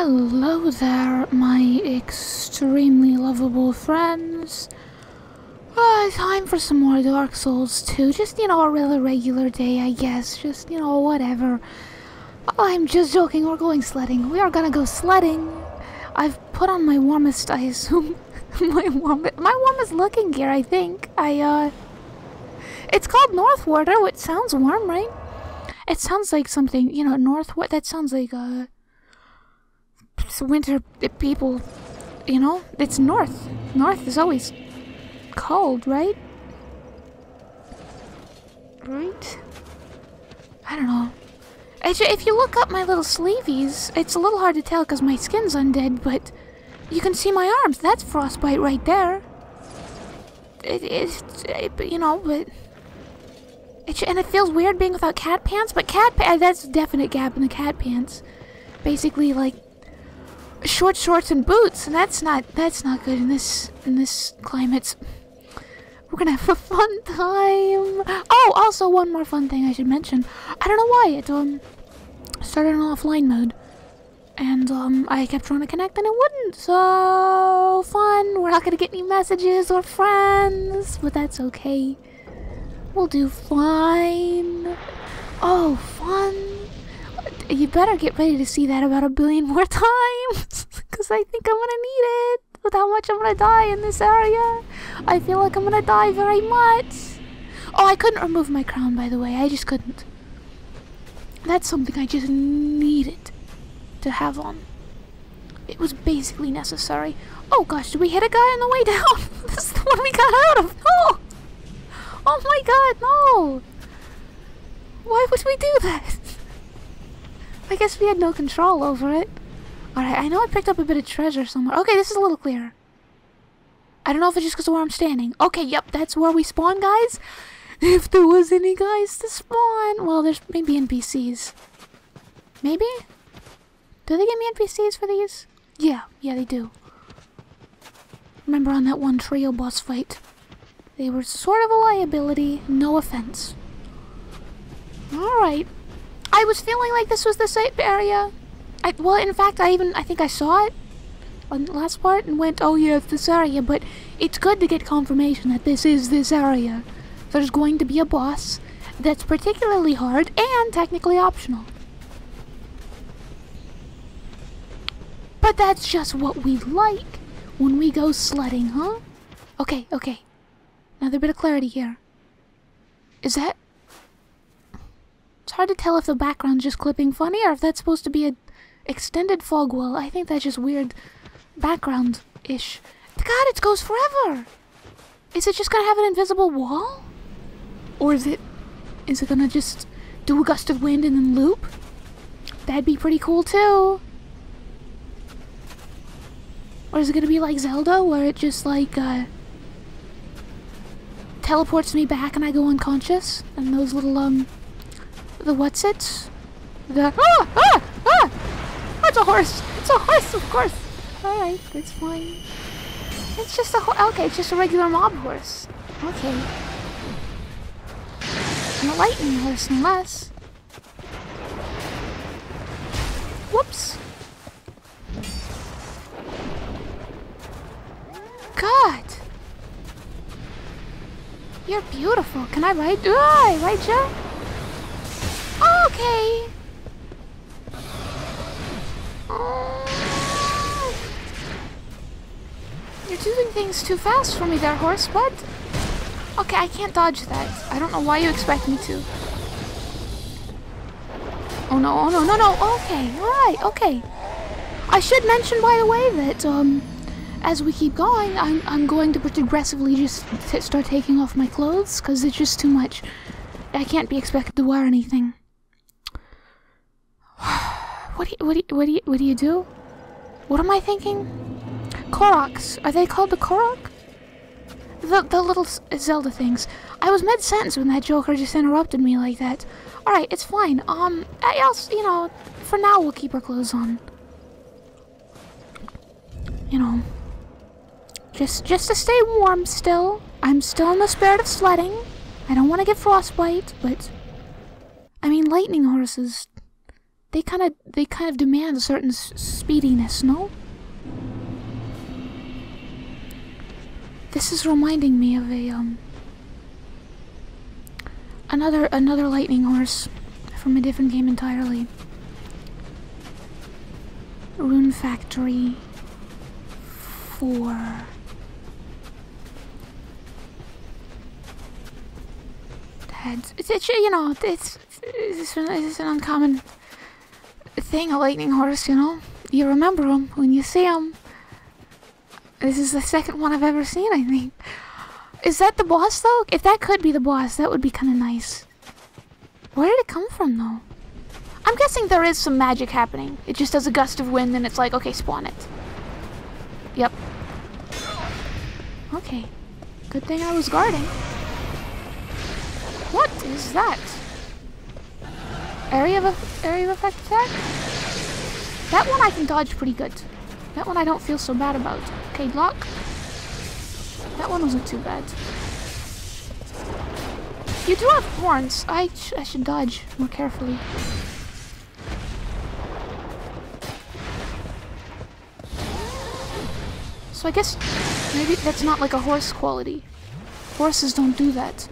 Hello there, my extremely lovable friends. Uh, time for some more Dark Souls 2. Just, you know, a really regular day, I guess. Just, you know, whatever. I'm just joking, we're going sledding. We are gonna go sledding. I've put on my warmest, I assume. my warmest, my warmest looking gear, I think. I, uh... It's called Northwarder, which sounds warm, right? It sounds like something, you know, Northward, that sounds like, uh winter people, you know, it's north. North is always cold, right? Right? I don't know. If you look up my little sleeveys, it's a little hard to tell because my skin's undead, but you can see my arms. That's frostbite right there. It is, it, you know, but... It, and it feels weird being without cat pants, but cat pants, that's a definite gap in the cat pants. Basically, like, short shorts and boots, and that's not that's not good in this in this climate. We're gonna have a fun time. Oh, also one more fun thing I should mention. I don't know why it um started in offline mode, and um I kept trying to connect and it wouldn't. So fun. We're not gonna get any messages or friends, but that's okay. We'll do fine. Oh, fun you better get ready to see that about a billion more times. Because I think I'm gonna need it. With how much I'm gonna die in this area. I feel like I'm gonna die very much. Oh, I couldn't remove my crown, by the way. I just couldn't. That's something I just needed to have on. It was basically necessary. Oh gosh, did we hit a guy on the way down? this is the one we got out of. No! Oh my god, no! Why would we do that? I guess we had no control over it. Alright, I know I picked up a bit of treasure somewhere. Okay, this is a little clearer. I don't know if it's just because of where I'm standing. Okay, yep, that's where we spawn, guys. If there was any guys to spawn. Well, there's maybe NPCs. Maybe? Do they give me NPCs for these? Yeah, yeah, they do. Remember on that one trio boss fight? They were sort of a liability, no offense. Alright, I was feeling like this was the safe area. I, well, in fact, I even, I think I saw it on the last part and went, oh yeah, it's this area, but it's good to get confirmation that this is this area. There's going to be a boss that's particularly hard and technically optional. But that's just what we like when we go sledding, huh? Okay, okay. Another bit of clarity here. Is that it's hard to tell if the background's just clipping funny or if that's supposed to be a extended fog wall. I think that's just weird background-ish. God, it goes forever! Is it just gonna have an invisible wall? Or is it... Is it gonna just do a gust of wind and then loop? That'd be pretty cool too. Or is it gonna be like Zelda, where it just like, uh, teleports me back and I go unconscious? And those little, um, the what's it? The ah ah ah! That's a horse. It's a horse, of course. All right, that's fine. It's just a horse. Okay, it's just a regular mob horse. Okay. A lightning horse, no less. Whoops. God. You're beautiful. Can I ride? Ah, I ride you? Okay. You're doing things too fast for me there, horse. What? Okay, I can't dodge that. I don't know why you expect me to. Oh no, oh no, no, no. Okay, alright, okay. I should mention, by the way, that, um, as we keep going, I'm, I'm going to progressively just start taking off my clothes, because it's just too much. I can't be expected to wear anything. What do you, what do you, what do you, what do you do? What am I thinking? Koroks. Are they called the Korok? The, the little Zelda things. I was mid-sentence when that joker just interrupted me like that. Alright, it's fine. Um, I also, you know, for now we'll keep our clothes on. You know. Just, just to stay warm still. I'm still in the spirit of sledding. I don't want to get frostbite, but... I mean, lightning horses they kind of they kind of demand a certain s- speediness, no? This is reminding me of a um another another lightning horse from a different game entirely. Rune Factory 4. That's, it's, it's, you know, it's, it's, it's an uncommon thing, a lightning horse, you know? You remember them when you see them. This is the second one I've ever seen, I think. Is that the boss, though? If that could be the boss, that would be kind of nice. Where did it come from, though? I'm guessing there is some magic happening. It just does a gust of wind and it's like, okay, spawn it. Yep. Okay. Good thing I was guarding. What is that? Area of area of effect attack? That one I can dodge pretty good. That one I don't feel so bad about. Okay, lock. That one wasn't too bad. You do have horns. I, sh I should dodge more carefully. So I guess maybe that's not like a horse quality. Horses don't do that.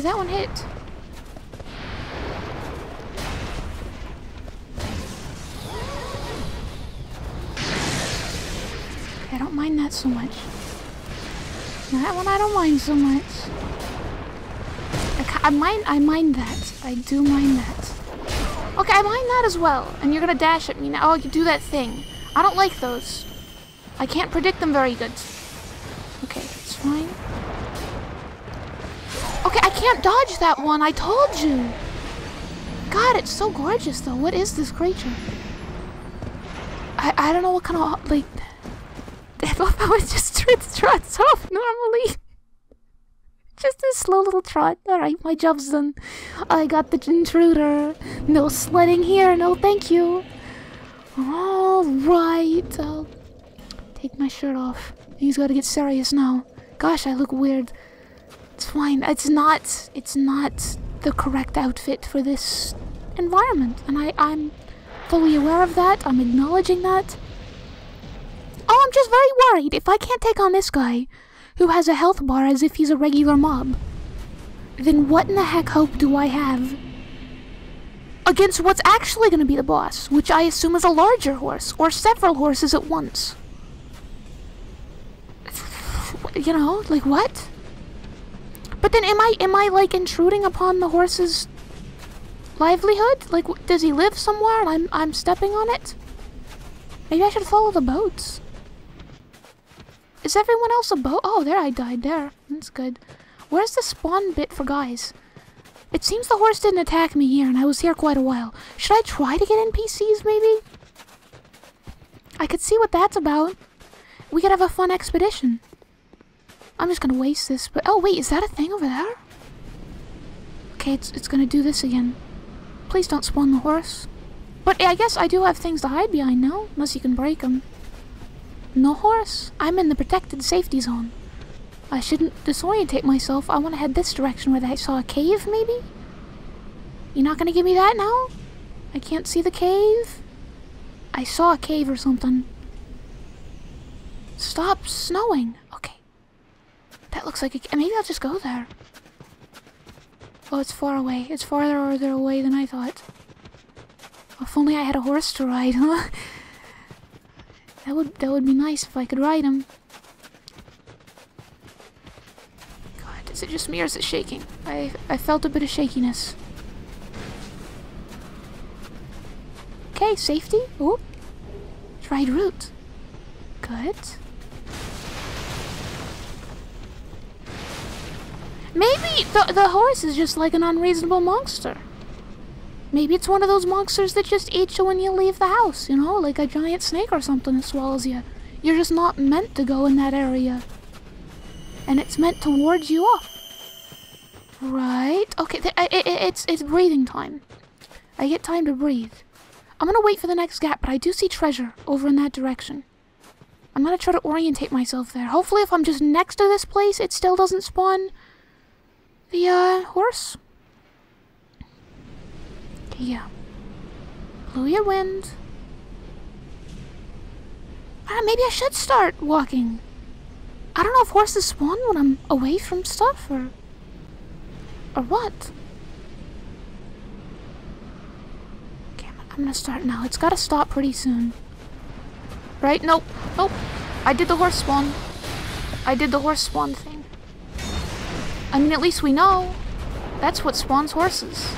Okay, that one hit. I don't mind that so much. That one I don't mind so much. I, I mind I mind that. I do mind that. Okay, I mind that as well. And you're gonna dash at me now. Oh, you do that thing. I don't like those. I can't predict them very good. Okay, it's fine. Okay, I can't dodge that one. I told you. God, it's so gorgeous though. What is this creature? I I don't know what kind of like. I love how it just trots, trots off normally. Just a slow little trot. Alright, my job's done. I got the intruder. No sledding here, no thank you. Alright, I'll take my shirt off. He's gotta get serious now. Gosh, I look weird. It's fine. It's not it's not the correct outfit for this environment. And I, I'm fully aware of that. I'm acknowledging that. Oh, I'm just very worried. If I can't take on this guy, who has a health bar as if he's a regular mob, then what in the heck hope do I have against what's actually going to be the boss, which I assume is a larger horse, or several horses at once? You know, like what? But then am I, am I like intruding upon the horse's livelihood? Like, does he live somewhere and I'm, I'm stepping on it? Maybe I should follow the boats. Is everyone else a boat? Oh, there I died there. That's good. Where's the spawn bit for guys? It seems the horse didn't attack me here, and I was here quite a while. Should I try to get NPCs, maybe? I could see what that's about. We could have a fun expedition. I'm just gonna waste this, but... Oh, wait, is that a thing over there? Okay, it's, it's gonna do this again. Please don't spawn the horse. But I guess I do have things to hide behind now, unless you can break them. No horse. I'm in the protected safety zone. I shouldn't disorientate myself. I want to head this direction where I saw a cave, maybe? You're not gonna give me that now? I can't see the cave? I saw a cave or something. Stop snowing. That looks like a... Maybe I'll just go there. Oh, it's far away. It's farther away than I thought. If only I had a horse to ride, huh? That would that would be nice if I could ride him. God, is it just me or is it shaking? I I felt a bit of shakiness. Okay, safety. Oh, tried route. Good. Maybe the the horse is just like an unreasonable monster. Maybe it's one of those monsters that just eats you when you leave the house, you know, like a giant snake or something that swallows you. You're just not meant to go in that area. And it's meant to ward you off. Right. Okay, th- I- I- I- it's it's breathing time. I get time to breathe. I'm gonna wait for the next gap, but I do see treasure over in that direction. I'm gonna try to orientate myself there. Hopefully if I'm just next to this place, it still doesn't spawn the, uh, horse. Yeah. Blow your wind. Uh, maybe I should start walking. I don't know if horses spawn when I'm away from stuff, or... Or what? Okay, I'm, I'm gonna start now. It's gotta stop pretty soon. Right? Nope. Nope. I did the horse spawn. I did the horse spawn thing. I mean, at least we know. That's what spawns horses.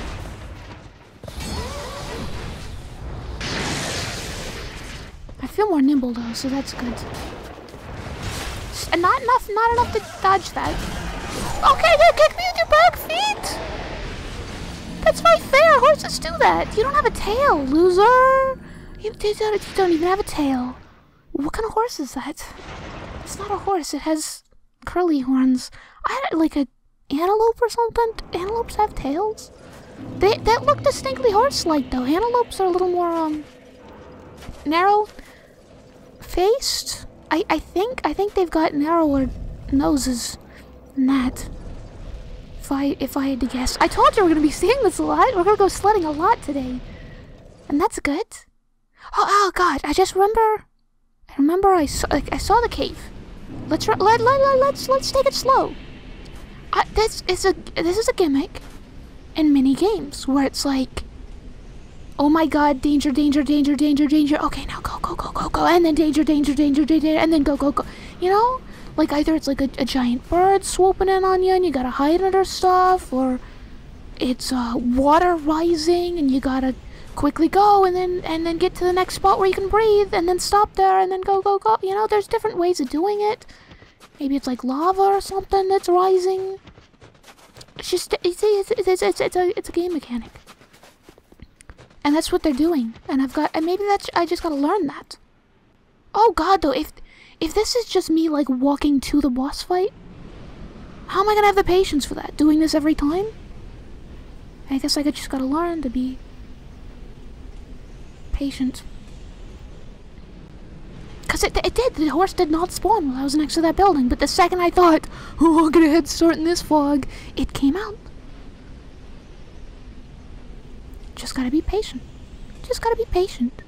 I feel more nimble though, so that's good. And uh, not enough, not enough to dodge that. Okay, then kick me with your back feet! That's not fair, horses do that. You don't have a tail, loser! You, you don't even have a tail. What kind of horse is that? It's not a horse, it has curly horns. I had like a antelope or something. Antelopes have tails? They that look distinctly horse-like though. Antelopes are a little more um narrow faced. I I think I think they've got narrower noses than that. If I if I had to guess, I told you we're gonna be seeing this a lot. We're gonna go sledding a lot today, and that's good. Oh oh God! I just remember. I remember I saw like I saw the cave. Let's let let, let let's let's take it slow. I, this is a this is a gimmick in mini games where it's like oh my god, danger, danger, danger, danger, danger. Okay, now go, go, go, go, go. And then danger, danger, danger, danger, and then go, go, go. You know? Like either it's like a, a giant bird swooping in on you and you gotta hide under stuff, or it's uh, water rising and you gotta quickly go and then and then get to the next spot where you can breathe and then stop there and then go, go, go. You know, there's different ways of doing it. Maybe it's like lava or something that's rising. It's just, it's, it's, it's, it's, it's, a, it's a game mechanic. And that's what they're doing. And I've got, and maybe that's, I just gotta learn that. Oh god though, if, if this is just me like walking to the boss fight, how am I gonna have the patience for that? Doing this every time? I guess I just gotta learn to be patient. Because it, it did, the horse did not spawn while I was next to that building, but the second I thought, oh, I'm gonna head start in this fog, it came out. Just gotta be patient. Just gotta be patient.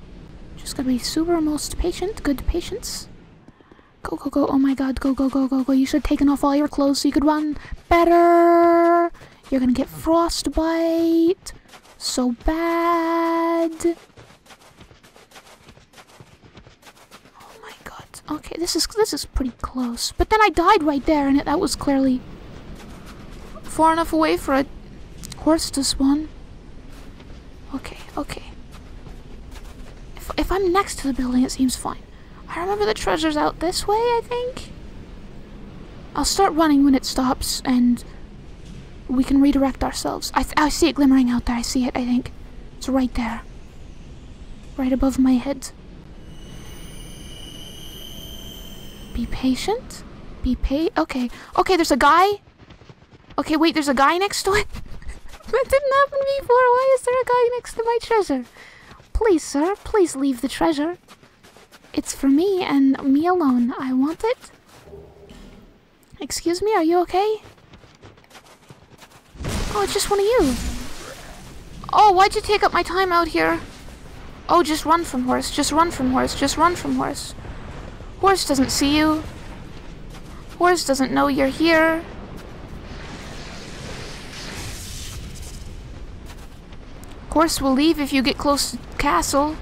Just gotta be super most patient. Good patience. Go, go, go. Oh my god. Go, go, go, go, go. You should have taken off all your clothes so you could run better. You're gonna get frostbite. So bad. Oh my god. Okay, this is this is pretty close. But then I died right there, and it, that was clearly far enough away for a horse to spawn. Okay, okay. If, if I'm next to the building, it seems fine. I remember the treasure's out this way, I think? I'll start running when it stops, and we can redirect ourselves. I, I see it glimmering out there. I see it, I think. It's right there. Right above my head. Be patient? Be pa- Okay. Okay, there's a guy. Okay, wait, there's a guy next to it. that didn't happen before. Why is there a guy next to my treasure? Please, sir, please leave the treasure. It's for me and me alone. I want it. Excuse me, are you okay? Oh, it's just one of you. Oh, why'd you take up my time out here? Oh, just run from horse. Just run from horse. Just run from horse. Horse doesn't see you. Horse doesn't know you're here. Horse will leave if you get close to castle.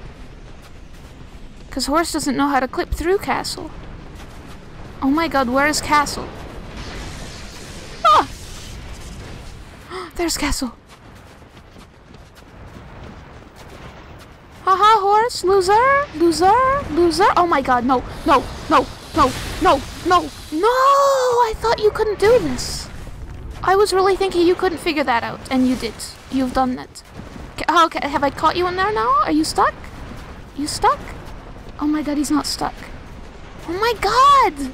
Because horse doesn't know how to clip through castle. Oh my god, where is castle? Ah! There's castle. Loser, loser, loser. Oh my god, no, no, no, no, no, no, no! I thought you couldn't do this. I was really thinking you couldn't figure that out, and you did. You've done that. Oh, okay, have I caught you in there now? Are you stuck? You stuck? Oh my god, he's not stuck. Oh my god!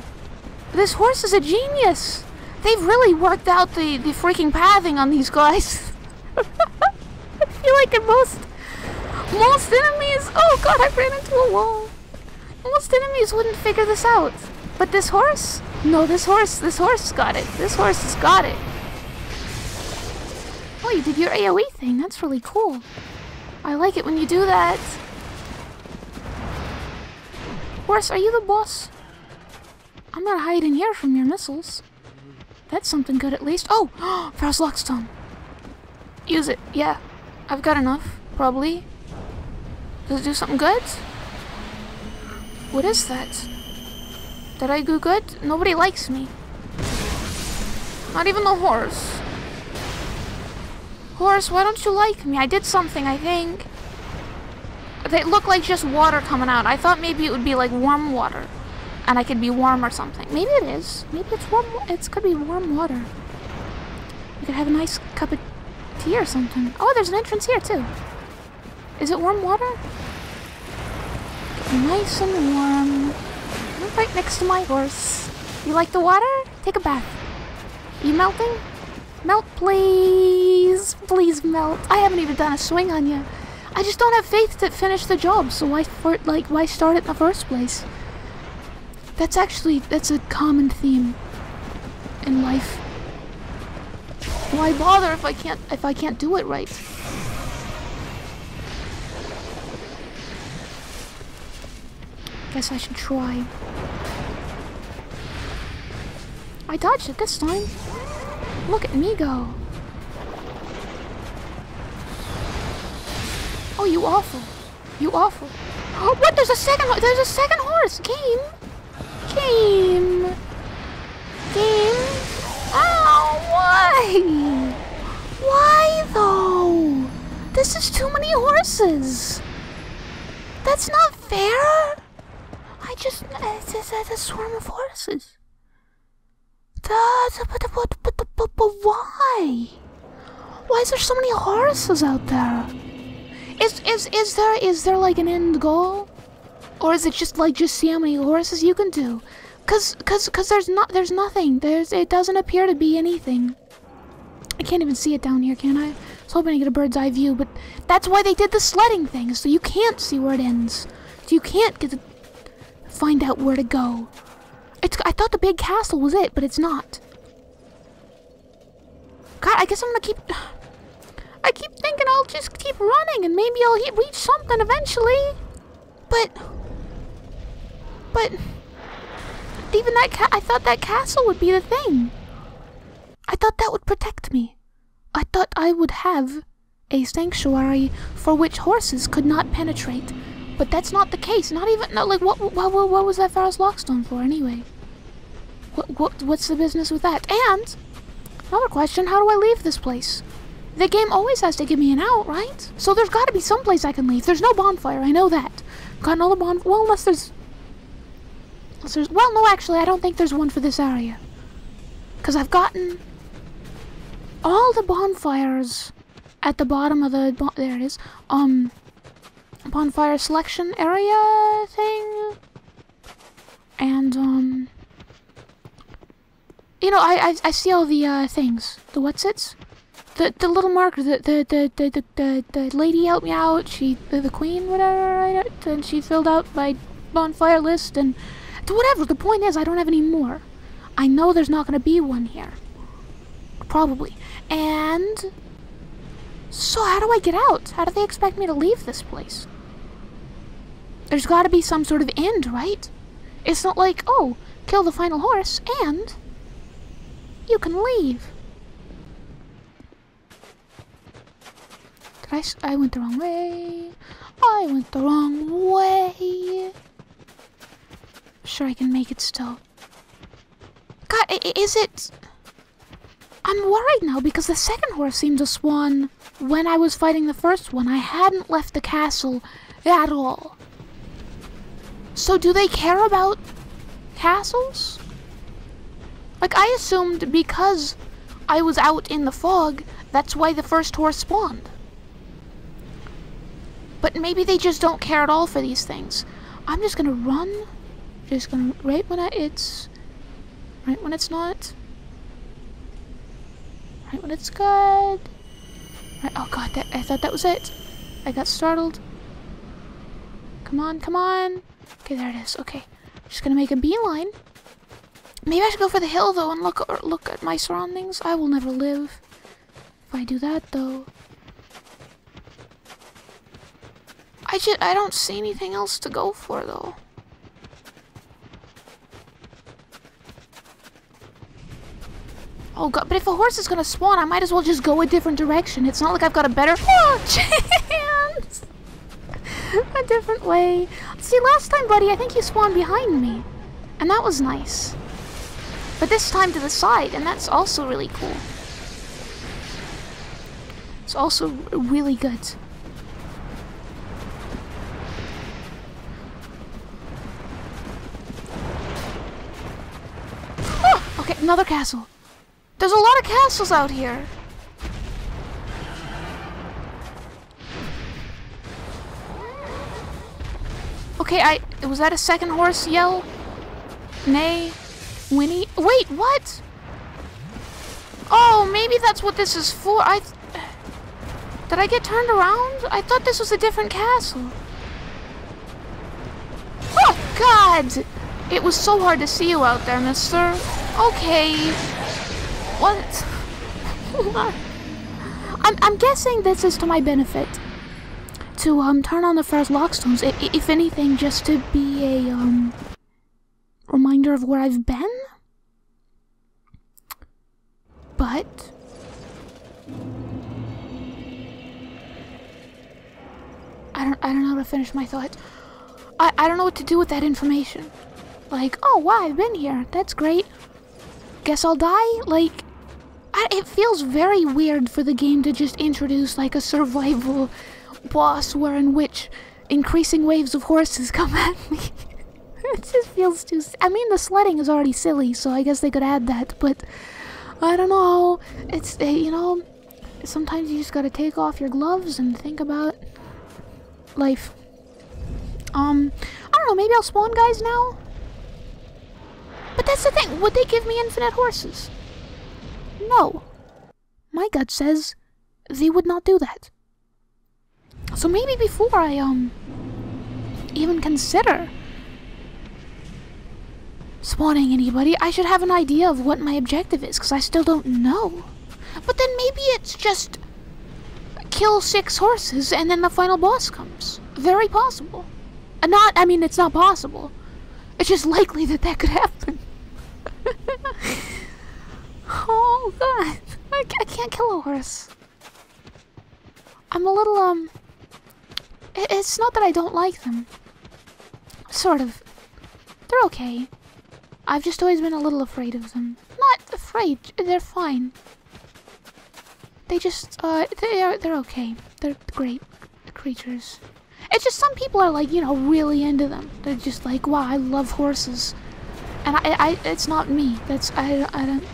This horse is a genius! They've really worked out the, the freaking pathing on these guys. I feel like in most Most enemies. Oh god, I ran into a wall. Most enemies wouldn't figure this out. But this horse? No, this horse, this horse got it. This horse has got it. Oh, you did your AoE thing. That's really cool. I like it when you do that. Horse, are you the boss? I'm not hiding here from your missiles. That's something good at least. Oh! Pharos Lockstone. Use it. Yeah. I've got enough. Probably. Does it do something good? What is that? Did I do good? Nobody likes me. Not even the horse. Horse, why don't you like me? I did something, I think. They look like just water coming out. I thought maybe it would be like warm water. And I could be warm or something. Maybe it is. Maybe it's warm. It could be warm water. We could have a nice cup of tea or something. Oh, there's an entrance here too. Is it warm water? Nice and warm. Right next to my horse. You like the water? Take a bath. You melting? Melt, please. Please melt. I haven't even done a swing on you. I just don't have faith to finish the job, so why for like why start it in the first place? That's actually that's a common theme in life. Why bother if I can't if I can't do it right? Guess I should try. I dodged it this time. Look at me go. Oh, you awful. You awful. Oh, what? There's a second. There's a second horse. Game. Game. Game. Oh, why? Why though? This is too many horses. That's not fair. Just it's, it's, it's a swarm of horses. But, but, but, but, but, but why? Why is there so many horses out there? Is is is there is there like an end goal, or is it just like just see how many horses you can do? Cause cause cause there's not there's nothing. There's it doesn't appear to be anything. I can't even see it down here, can I? I was hoping to get a bird's eye view, but that's why they did the sledding thing, so you can't see where it ends. So you can't get to find out where to go. It's I thought the big castle was it, but it's not. God, I guess I'm gonna keep. I keep thinking I'll just keep running and maybe I'll hit, reach something eventually. But, but even that ca I thought that castle would be the thing. I thought that would protect me. I thought I would have a sanctuary for which horses could not penetrate. But that's not the case. Not even no, like what, what what what was that Pharos Lockstone for anyway? What what what's the business with that? And another question: How do I leave this place? The game always has to give me an out, right? So there's got to be some place I can leave. There's no bonfire. I know that. Got another bon. Well, unless there's. Unless there's. Well, no, actually, I don't think there's one for this area. Cause I've gotten all the bonfires at the bottom of the. Bon there it is. Um bonfire selection area thing. And, um... You know, I, I, I see all the, uh, things. The what's its? The, the little marker, the, the, the, the, the, the, the lady helped me out, she, the, the queen, whatever? And she filled out my bonfire list, and whatever, the point is, I don't have any more. I know there's not gonna be one here. Probably. And... So how do I get out? How do they expect me to leave this place? There's got to be some sort of end, right? It's not like, oh, kill the final horse and you can leave. Did I? I went the wrong way. I went the wrong way. Sure I can make it still. God, is it? I'm worried now because the second horse seemed to spawn when I was fighting the first one. I hadn't left the castle at all. So do they care about castles? Like, I assumed because I was out in the fog, that's why the first horse spawned. But maybe they just don't care at all for these things. I'm just gonna run. Just gonna, right when I, it's, right when it's not. Right when it's good. Right, oh god, that, I thought that was it. I got startled. Come on, come on. Okay, there it is. Okay. Just gonna make a beeline. Maybe I should go for the hill though and look look at my surroundings. I will never live if I do that though. I just I don't see anything else to go for though. Oh god, but if a horse is gonna spawn, I might as well just go a different direction. It's not like I've got a better oh. a different way. See, last time, buddy, I think you spawned behind me. And that was nice. But this time to the side, and that's also really cool. It's also really good. Oh, okay, another castle. There's a lot of castles out here. Okay, I was that a second horse yell? Neigh, Winnie. Wait, what? Oh, maybe that's what this is for. I did I get turned around? I thought this was a different castle. Oh God! It was so hard to see you out there, Mister. Okay. What? I'm, I'm guessing this is to my benefit. To, um, turn on the first lockstones, if anything, just to be a, um, reminder of where I've been? But... I don't, I don't know how to finish my thought. I, I don't know what to do with that information. Like, oh, wow, I've been here. That's great. Guess I'll die? Like, I, it feels very weird for the game to just introduce like a survival boss where in which increasing waves of horses come at me. it just feels too. I mean, the sledding is already silly, so I guess they could add that, but I don't know. It's, uh, you know, sometimes you just gotta take off your gloves and think about life. Um, I don't know, maybe I'll spawn guys now? But that's the thing, would they give me infinite horses? No. My gut says they would not do that. So maybe before I, um, even consider spawning anybody, I should have an idea of what my objective is, because I still don't know. But then maybe it's just kill six horses and then the final boss comes. Very possible. Uh, not, I mean, it's not possible. It's just likely that that could happen. Oh god, I, I can't kill a horse. I'm a little, um... it's not that I don't like them. Sort of. They're okay. I've just always been a little afraid of them. Not afraid, they're fine. They just, uh, they're, they're okay. They're great creatures. It's just some people are like, you know, really into them. They're just like, wow, I love horses. And I, I, it's not me. That's, I, I don't,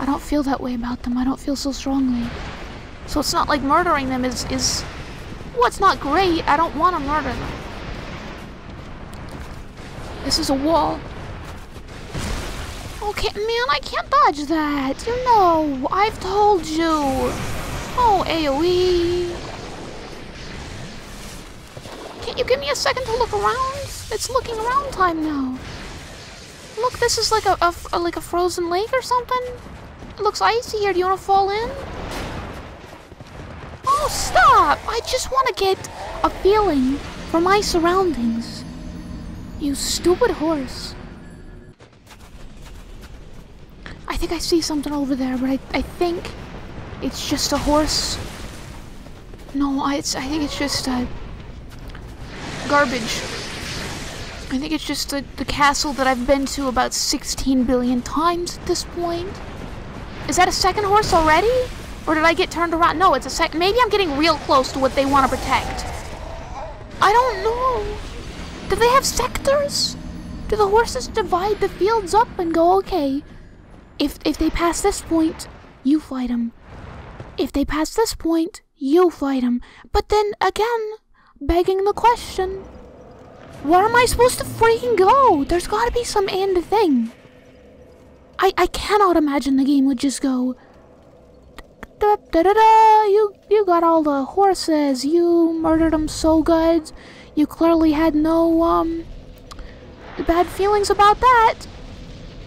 I don't feel that way about them. I don't feel so strongly. So it's not like murdering them is, is what's not great. I don't want to murder them. This is a wall. Okay, man, I can't dodge that. You know, I've told you. Oh, AoE. Can't you give me a second to look around? It's looking around time now. Look, this is like a, a, a like a frozen lake or something. It looks icy here. Do you want to fall in? Stop! I just want to get a feeling for my surroundings. You stupid horse. I think I see something over there, but I, I think it's just a horse. No, I, I think it's just a garbage. I think it's just the, the castle that I've been to about 16 billion times at this point. Is that a second horse already? Or did I get turned around? No, it's a sec- Maybe I'm getting real close to what they want to protect. I don't know. Do they have sectors? Do the horses divide the fields up and go, okay, if, if they pass this point, you fight them. If they pass this point, you fight them. But then, again, begging the question, where am I supposed to freaking go? There's gotta be some end thing. I, I cannot imagine the game would just go da, da, da, da, you you got all the horses, you murdered them so good, You clearly had no, um, bad feelings about that.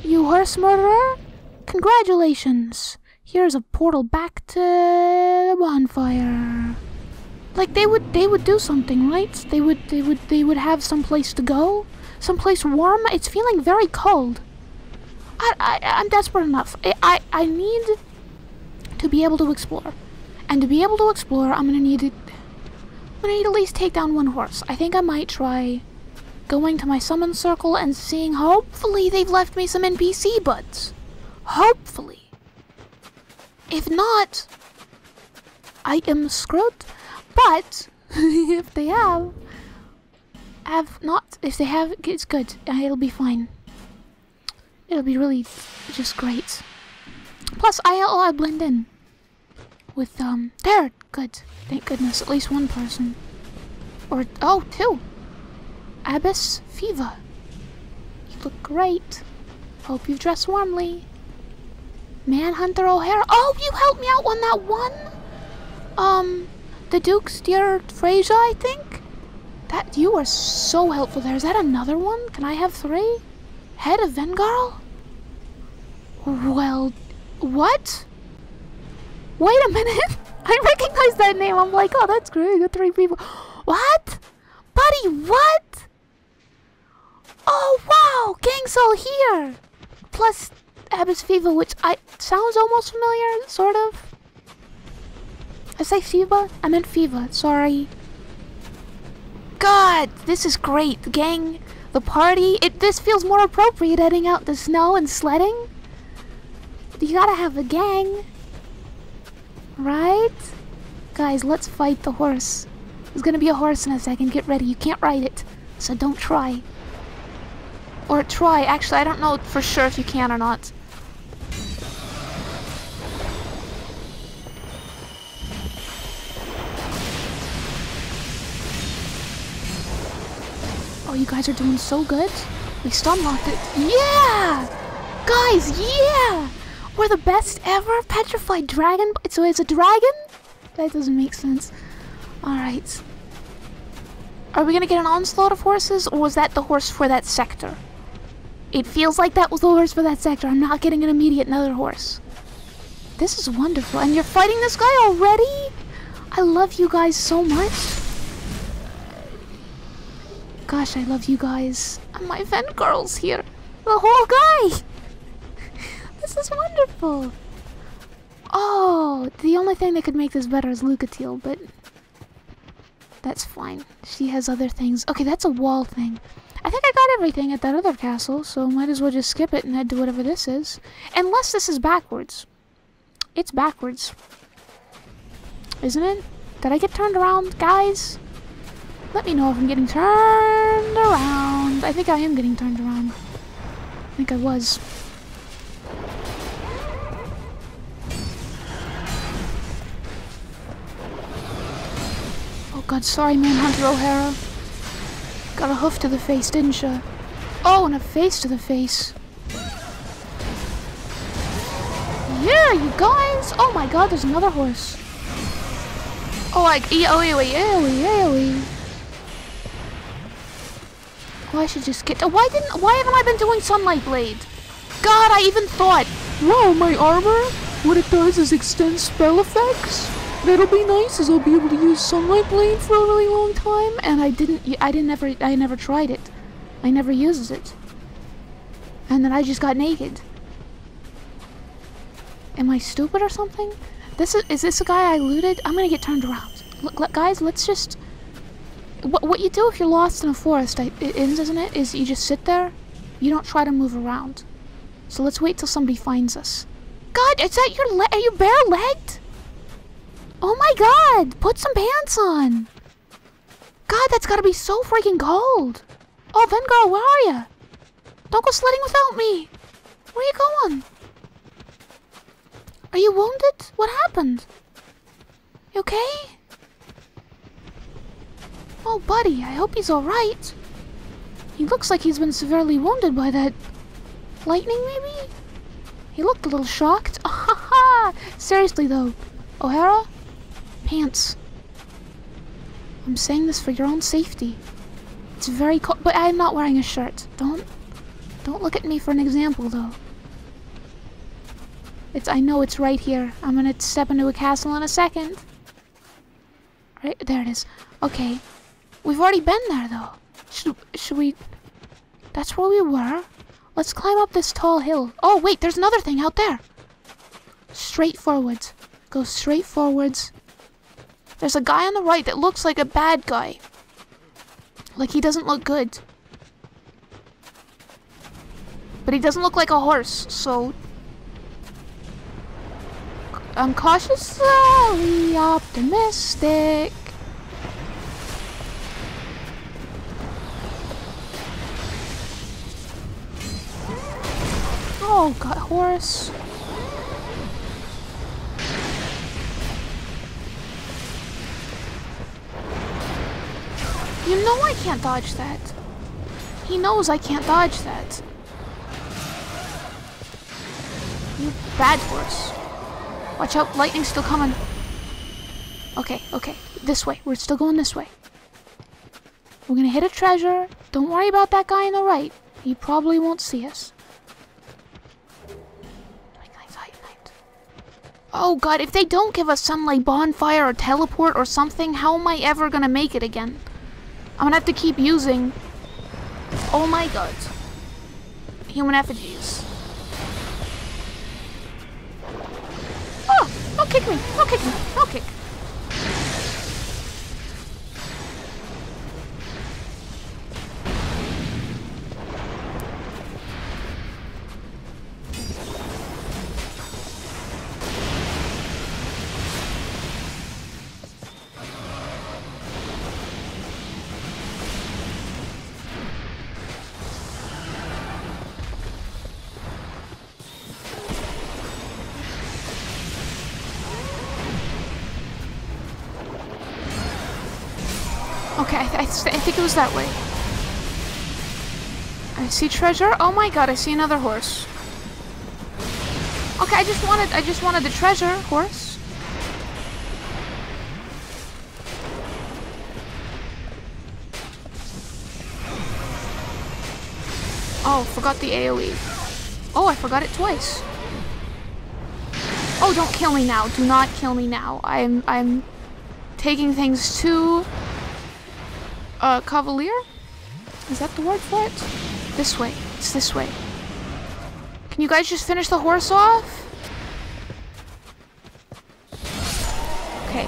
You horse murderer? Congratulations. Here's a portal back to the bonfire. Like they would they would do something, right? They would they would they would have some place to go? Someplace warm? It's feeling very cold. I, I I'm desperate enough. I, I I need to be able to explore. And to be able to explore, I'm gonna need to I'm gonna need at least take down one horse. I think I might try going to my summon circle and seeing hopefully they've left me some NPC buds. Hopefully. If not, I am screwed. But if they have, have not, if they have, it's good. It'll be fine. It'll be really just great. Plus, I, oh, I blend in with, um, there, good. Thank goodness, at least one person. Or, oh, two. Abbess Feeva. You look great. Hope you've dressed warmly. Manhunter O'Hara. Oh, you helped me out on that one? Um, the Duke's dear Frasier, I think? That, you are so helpful there. Is that another one? Can I have three? Head of Vengarl? Well, what? Wait a minute. I recognize that name. I'm like, oh, that's great. The three people. What? Buddy, what? Oh, wow. Gang's all here. Plus Abbess Fever, which I sounds almost familiar, sort of. I say Fever? I meant Fever. Sorry. God, this is great. The gang, the party. It this feels more appropriate heading out the snow and sledding. You gotta have a gang. Right? Guys, let's fight the horse. There's gonna be a horse in a second. Get ready. You can't ride it. So don't try. Or try. Actually, I don't know for sure if you can or not. Oh, you guys are doing so good. We stun locked it. Yeah! Guys, yeah! We're the best ever petrified dragon. So it's a dragon? That doesn't make sense. Alright. Are we gonna get an onslaught of horses, or was that the horse for that sector? It feels like that was the horse for that sector. I'm not getting an immediate another horse. This is wonderful. And you're fighting this guy already? I love you guys so much. Gosh, I love you guys. And my Vengarl's here. The whole guy. This is wonderful. Oh, the only thing that could make this better is Lucatiel, but that's fine. She has other things. Okay, that's a wall thing. I think I got everything at that other castle, so might as well just skip it and head to whatever this is. Unless this is backwards. It's backwards. Isn't it? Did I get turned around, guys? Let me know if I'm getting turned around. I think I am getting turned around. I think I was. God, sorry Manhunter O'Hara. Got a hoof to the face, didn't ya? Oh, and a face to the face. Yeah, you guys! Oh my god, there's another horse. Oh, like, eoe, eoe, eoe. Oh, I should just get. Why didn't? Why haven't I been doing Sunlight Blade? God, I even thought. Whoa, my armor! What it does is extend spell effects. That'll be nice, as I'll be able to use Sunlight Blade for a really long time. And I didn't. I didn't ever. I never tried it. I never used it. And then I just got naked. Am I stupid or something? This is. Is this a guy I looted? I'm gonna get turned around. Look, look guys, let's just. What, what you do if you're lost in a forest, I, it is, isn't it? Is you just sit there. You don't try to move around. So let's wait till somebody finds us. God, is that your leg? Are you bare-legged? Oh my god! Put some pants on! God, that's gotta be so freaking cold! Oh, Vengarl, where are you? Don't go sledding without me! Where are you going? Are you wounded? What happened? You okay? Oh, buddy, I hope he's alright. He looks like he's been severely wounded by that lightning, maybe? He looked a little shocked. Seriously, though. O'Hara? Pants. I'm saying this for your own safety. It's very cold, but I'm not wearing a shirt. Don't, don't look at me for an example, though. It's, I know it's right here. I'm gonna step into a castle in a second. Right, there it is. Okay. We've already been there, though. Should, should we... That's where we were. Let's climb up this tall hill. Oh, wait, there's another thing out there. Straight forwards. Go straight forwards. There's a guy on the right that looks like a bad guy. Like he doesn't look good. But he doesn't look like a horse, so... I'm cautiously optimistic. Oh, got horse. You know I can't dodge that. He knows I can't dodge that. You bad horse. Watch out, lightning's still coming. Okay, okay. This way. We're still going this way. We're gonna hit a treasure. Don't worry about that guy on the right. He probably won't see us. Oh god, if they don't give us sunlight, bonfire, or teleport or something, how am I ever gonna make it again? I'm gonna have to keep using... Oh my god. Human effigies. Oh! Don't kick me! Don't kick me! Don't kick! Think it was that way. I see treasure. Oh my god, I see another horse. Okay, I just wanted I just wanted the treasure horse. Oh, forgot the AoE. Oh, I forgot it twice. Oh, don't kill me now. Do not kill me now. I'm I'm taking things too uh, Cavalier? Is that the word for it? This way. It's this way. Can you guys just finish the horse off? Okay.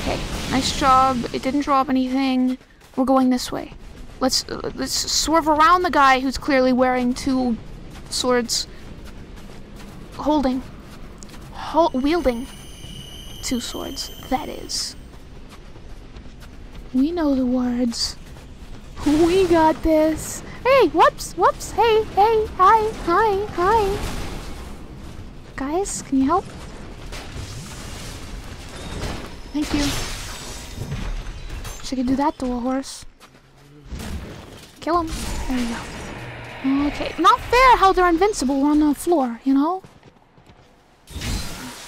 Okay. Nice job. It didn't drop anything. We're going this way. Let's uh, let's swerve around the guy who's clearly wearing two swords. Holding. Hol wielding two swords, that is. We know the words. We got this. Hey, whoops, whoops, hey, hey, hi, hi, hi. Guys, can you help? Thank you. She could do that to a horse. Kill him. There you go. Okay, not fair how they're invincible on the floor, you know?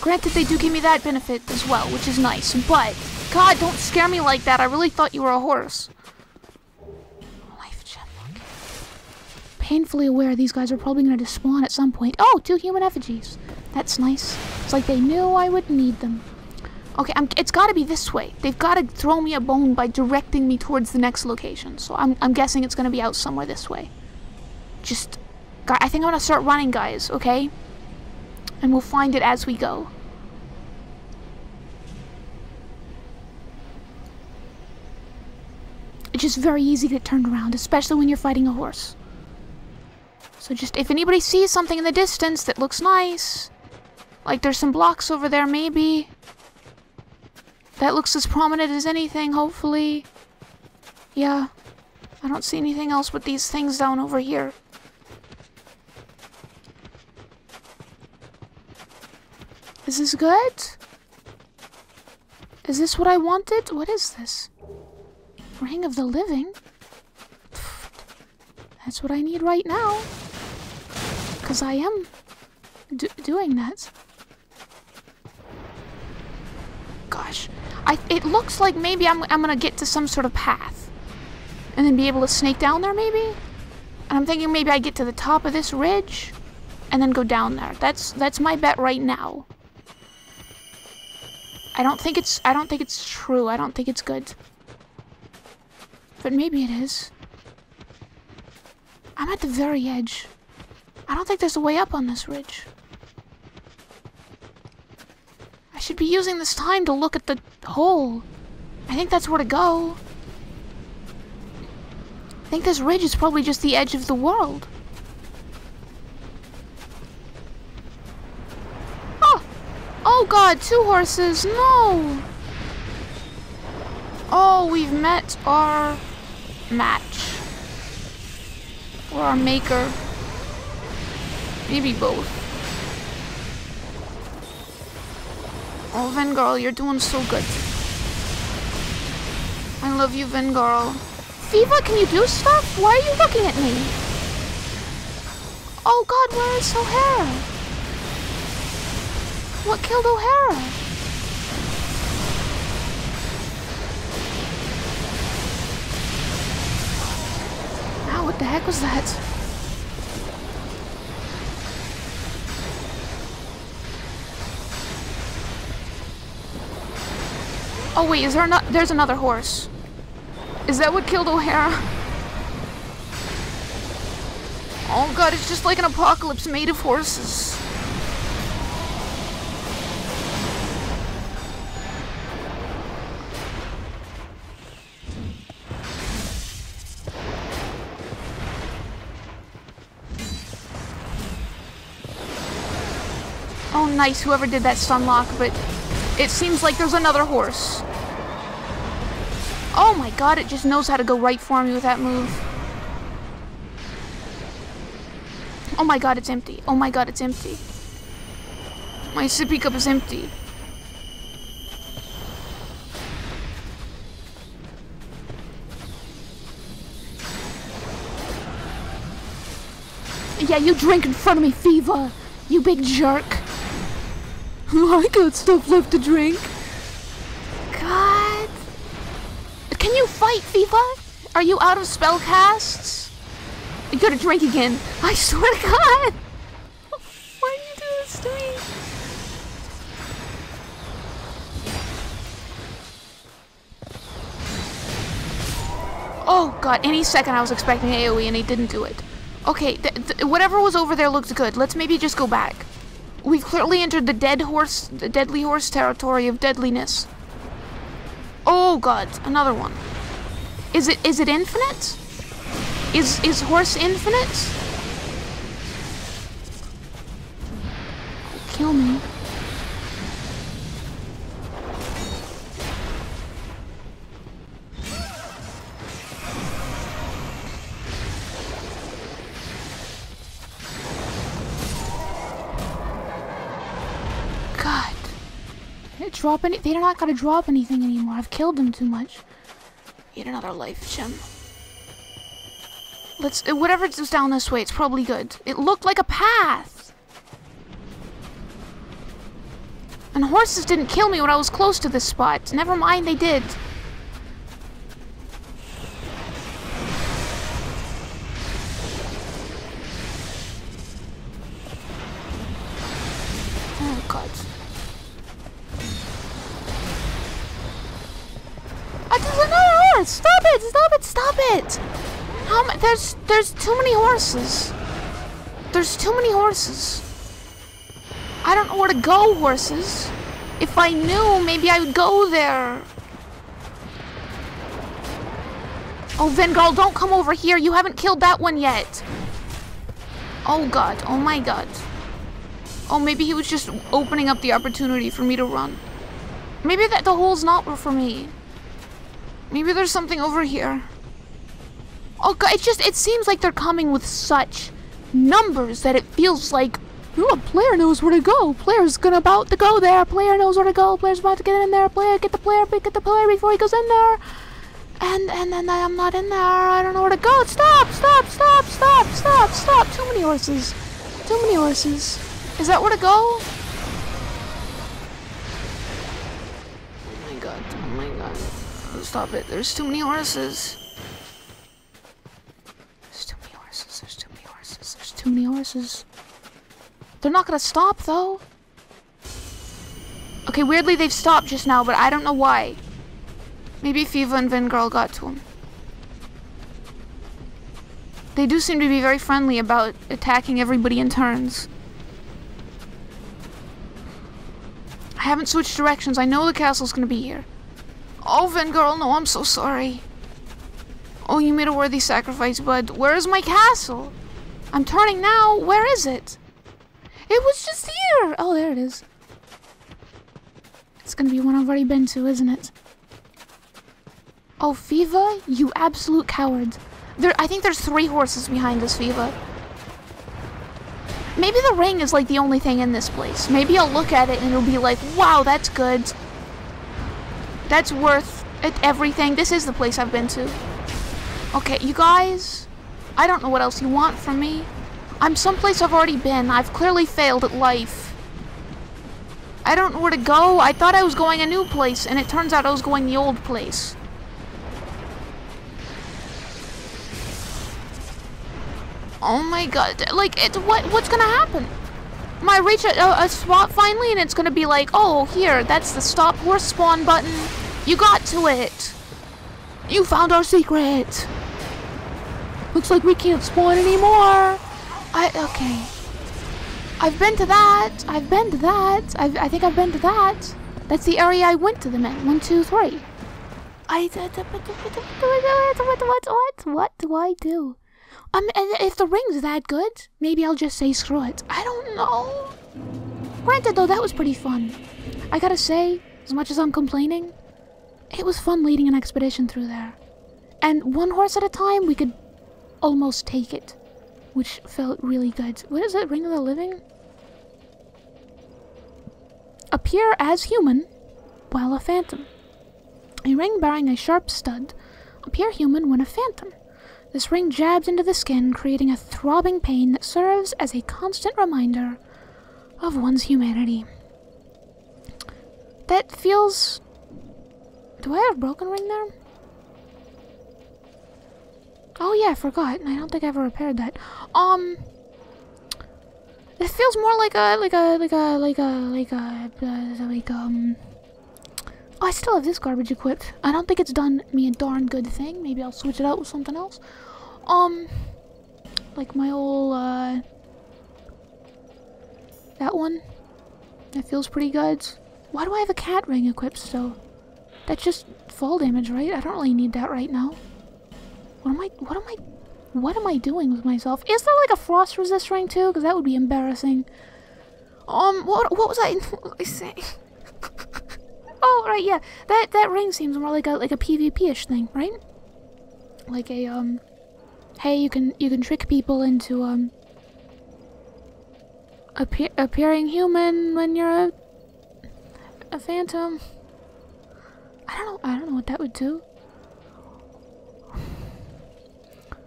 Granted, they do give me that benefit as well, which is nice, but God, don't scare me like that. I really thought you were a horse. Life gem. Painfully aware these guys are probably going to despawn at some point. Oh, two human effigies. That's nice. It's like they knew I would need them. Okay, I'm, it's got to be this way. They've got to throw me a bone by directing me towards the next location. So I'm, I'm guessing it's going to be out somewhere this way. Just, I think I'm going to start running, guys, okay? And we'll find it as we go. It's just very easy to get turned around, especially when you're fighting a horse. So just, if anybody sees something in the distance that looks nice, like there's some blocks over there maybe, that looks as prominent as anything, hopefully. Yeah, I don't see anything else but these things down over here. Is this good? Is this what I wanted? What is this? Ring of the Living? That's what I need right now. Because I am doing that. Gosh. I, it looks like maybe I'm, I'm gonna get to some sort of path. and then be able to snake down there maybe? And I'm thinking maybe I get to the top of this ridge and then go down there. That's that's my bet right now. I don't think it's I don't think it's true. I don't think it's good. But maybe it is. I'm at the very edge. I don't think there's a way up on this ridge. I should be using this time to look at the hole. I think that's where to go. I think this ridge is probably just the edge of the world. Oh! Oh god, two horses! No! Oh, we've met our match. Or our maker. Maybe both. Oh, Vengarl, you're doing so good. I love you, Vengarl. Feeva, can you do stuff? Why are you looking at me? Oh god, where is O'Hara? What killed O'Hara? The heck was that? Oh wait, is there not? There's another horse. Is that what killed O'Hara? Oh god, it's just like an apocalypse made of horses. Nice, whoever did that stun lock, but it seems like there's another horse. Oh my god, it just knows how to go right for me with that move. Oh my god, it's empty. Oh my god, it's empty. My sippy cup is empty. Yeah, you drink in front of me, Feeva. You big jerk. I got stuff left to drink. God. Can you fight, Feeva? Are you out of spell casts? You gotta drink again. I swear to God. Why do you do this to me? Oh god, any second I was expecting AoE and he didn't do it. Okay, whatever was over there looked good. Let's maybe just go back. We've clearly entered the dead horse, the deadly horse territory of deadliness. Oh god, another one. Is it is it infinite? Is is horse infinite? Kill me. Drop any- they're not gonna drop anything anymore. I've killed them too much. Get another life gem. Let's- uh, whatever is down this way, it's probably good. It looked like a path! And horses didn't kill me when I was close to this spot. Never mind, they did. Stop it! Stop it! Stop it! How um, there's there's too many horses. There's too many horses. I don't know where to go, horses. If I knew, maybe I would go there. Oh, Vengarl, don't come over here. You haven't killed that one yet. Oh, God. Oh, my God. Oh, maybe he was just opening up the opportunity for me to run. Maybe that the hole's not for me. Maybe there's something over here. Oh god, it just, it seems like they're coming with such numbers that it feels like, oh, player knows where to go. Player's gonna about to go there. Player knows where to go. Player's about to get in there. Player, get the player, get the player before he goes in there. And, and then I'm not in there. I don't know where to go. Stop, stop, stop, stop, stop, stop. Too many horses. Too many horses. Is that where to go? stop it. There's too many horses. There's too many horses. There's too many horses. There's too many horses. They're not gonna stop, though. Okay, weirdly they've stopped just now, but I don't know why. Maybe Feeva and Vengarl got to them. They do seem to be very friendly about attacking everybody in turns. I haven't switched directions. I know the castle's gonna be here. Oh, Vengarl, no, I'm so sorry. Oh, you made a worthy sacrifice, bud. Where is my castle? I'm turning now. Where is it? It was just here. Oh, there it is. It's gonna be one I've already been to, isn't it? Oh, Feeva, you absolute coward. There, I think there's three horses behind us, Feeva. Maybe the ring is like the only thing in this place. Maybe I'll look at it and it'll be like, wow, that's good. That's worth it, everything. This is the place I've been to. Okay, you guys, I don't know what else you want from me. I'm someplace I've already been. I've clearly failed at life. I don't know where to go. I thought I was going a new place, and it turns out I was going the old place. Oh my god, like, it, what, what's gonna happen? Am I reach a, a, a spot finally and it's gonna be like, oh, here, that's the stop horse spawn button. You got to it. You found our secret. Looks like we can't spawn anymore. I, okay. I've been to that. I've been to that. I've, I think I've been to that. That's the area I went to them in. One, two, three. I, what, what, what, what, what do I do? Um, if the ring's that good, maybe I'll just say screw it. I don't know. Granted, though, that was pretty fun. I gotta say, as much as I'm complaining, it was fun leading an expedition through there. And one horse at a time, we could almost take it, which felt really good. What is it? Ring of the Living? Appear as human while a phantom. A ring bearing a sharp stud. Appear human when a phantom. This ring jabs into the skin, creating a throbbing pain that serves as a constant reminder of one's humanity. That feels. Do I have broken ring there? Oh yeah, I forgot. I don't think I ever repaired that. Um, it feels more like a like a like a like a like a uh, like um. Oh, I still have this garbage equipped. I don't think it's done me a darn good thing. Maybe I'll switch it out with something else. Um, like my old, uh, that one. That feels pretty good. Why do I have a cat ring equipped still? That's just fall damage, right? I don't really need that right now. What am I, what am I, what am I doing with myself? Is there like a frost resist ring too? Because that would be embarrassing. Um, what, what was I, what was I saying? oh, right, yeah. That, that ring seems more like a, like a PvP-ish thing, right? Like a, um, hey, you can, you can trick people into, um, appear, appearing human when you're a, a phantom. I don't know, I don't know what that would do.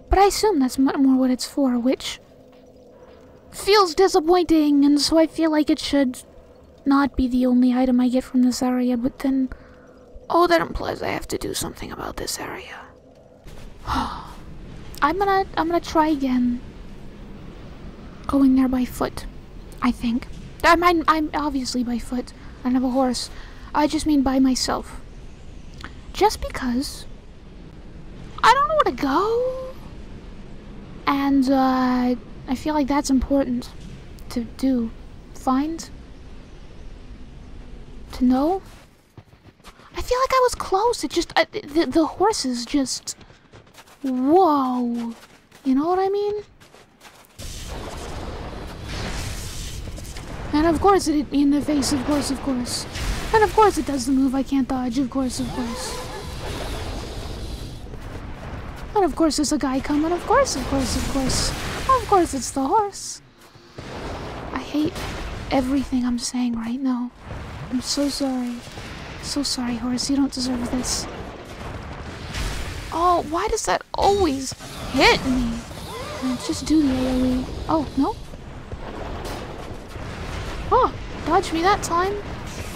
But I assume that's more what it's for, which feels disappointing, and so I feel like it should not be the only item I get from this area, but then... Oh, that implies I have to do something about this area. I'm gonna, I'm gonna try again. Going there by foot, I think. I'm, I'm, I'm obviously by foot. I don't have a horse. I just mean by myself. Just because I don't know where to go. And, uh, I feel like that's important to do. Find? To know? I feel like I was close. It just, uh, the, the horses just, whoa. You know what I mean? And of course it hit me in the face, of course, of course. And of course it does the move I can't dodge, of course, of course. And of course there's a guy coming, of course, of course, of course. Of course it's the horse. I hate everything I'm saying right now. I'm so sorry. So sorry, horse, you don't deserve this. Oh, why does that always hit me? Just do the AoE. Oh, no? Oh, dodge me that time.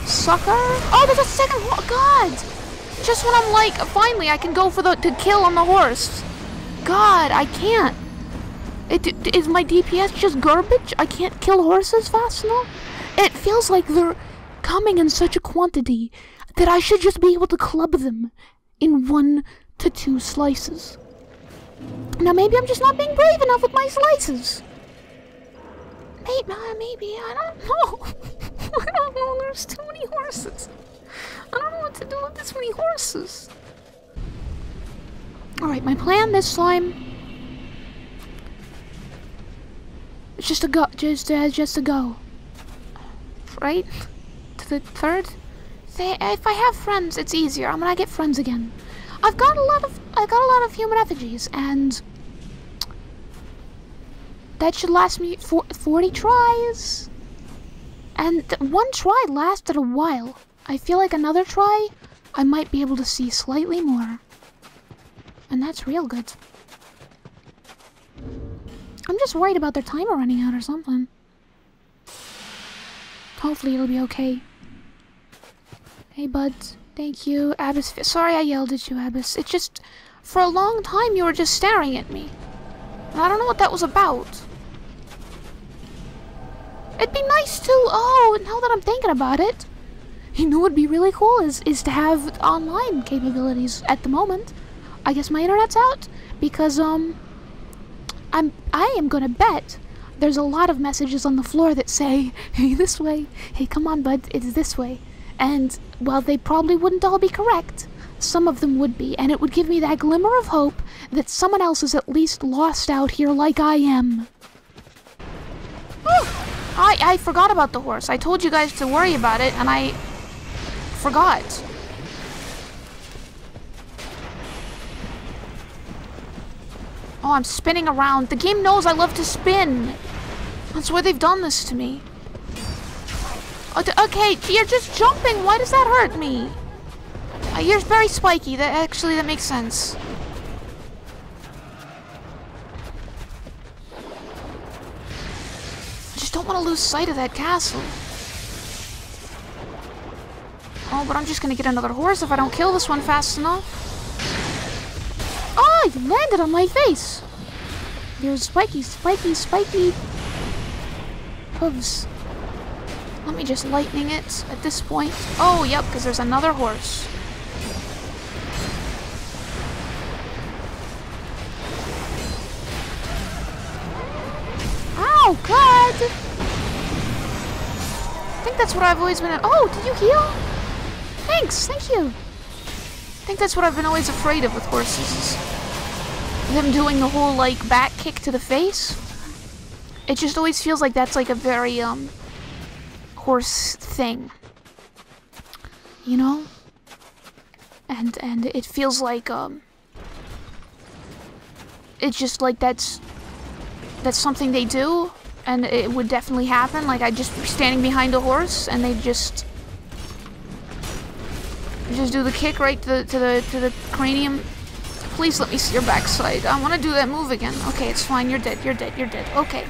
Sucker. Oh, there's a second one. God. Just when I'm like, finally, I can go for the to kill on the horse. God, I can't. It, is my DPS just garbage? I can't kill horses fast enough? It feels like they're coming in such a quantity that I should just be able to club them in one to two slices. Now maybe I'm just not being brave enough with my slices. Maybe, uh, maybe, I don't know. I don't know, there's too many horses. I don't know what to do with this many horses. Alright, my plan this time It's just a go, just uh, just a go. Right? To the third? Say, if I have friends, it's easier. I'm gonna get friends again. I've got a lot of, I've got a lot of human effigies, and that should last me for 40 tries. And one try lasted a while. I feel like another try, I might be able to see slightly more. And that's real good. I'm just worried about their timer running out or something. Hopefully it'll be okay. Hey, buds. Thank you, Abbess. Sorry I yelled at you, Abbess. It's just... For a long time you were just staring at me. And I don't know what that was about. It'd be nice to... Oh, now that I'm thinking about it. You know what'd be really cool is, is to have online capabilities at the moment. I guess my internet's out because, um... I'm I am gonna bet there's a lot of messages on the floor that say, hey, this way, hey, come on, bud, it's this way. And while they probably wouldn't all be correct, some of them would be, and it would give me that glimmer of hope that someone else is at least lost out here like I am. I, I forgot about the horse. I told you guys to worry about it, and I forgot. Oh, I'm spinning around. The game knows I love to spin. That's why they've done this to me. Oh, okay, you're just jumping. Why does that hurt me? Uh, you're very spiky. That actually that makes sense. Don't want to lose sight of that castle. Oh, but I'm just gonna get another horse if I don't kill this one fast enough. Oh, you landed on my face! There's spiky, spiky, spiky hooves. Let me just lightning it at this point. Oh, yep, because there's another horse. Oh, God! I think that's what I've always been... Oh, did you heal? Thanks, thank you. I think that's what I've been always afraid of with horses. Them doing the whole, like, back kick to the face. It just always feels like that's, like, a very, um, horse thing. You know? And, and it feels like, um, it's just like that's, that's something they do, and it would definitely happen. Like, I'd just standing behind a horse, and they just just do the kick right to the, to the, to the cranium. Please let me see your backside. I want to do that move again. Okay, it's fine. You're dead. You're dead. You're dead. Okay.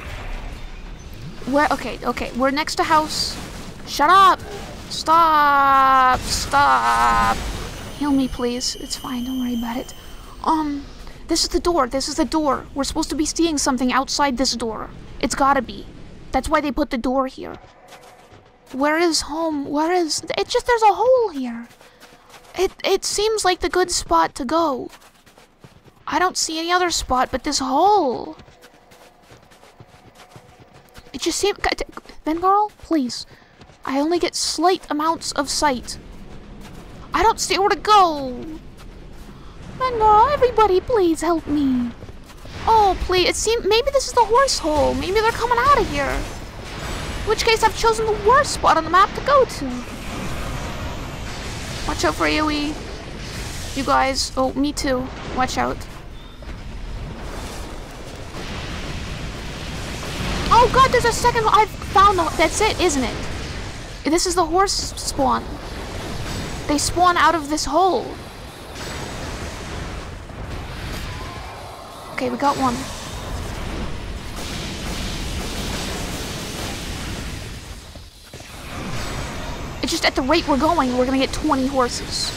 Where? Okay, okay. We're next to house. Shut up! Stop! Stop! Heal me, please. It's fine. Don't worry about it. Um, this is the door. This is the door. We're supposed to be seeing something outside this door. It's gotta be. That's why they put the door here. Where is home? Where is... It's just there's a hole here. It, it seems like the good spot to go. I don't see any other spot but this hole. It just seems... Vengarl, please. I only get slight amounts of sight. I don't see where to go. Vengarl, everybody, please help me. Oh, please. It seems... Maybe this is the horse hole. Maybe they're coming out of here. In which case, I've chosen the worst spot on the map to go to. Watch out for AoE. You guys. Oh, me too. Watch out. Oh god, there's a second I found the that's it, isn't it? This is the horse spawn. They spawn out of this hole. Okay, we got one. It's just at the rate we're going, we're gonna get 20 horses.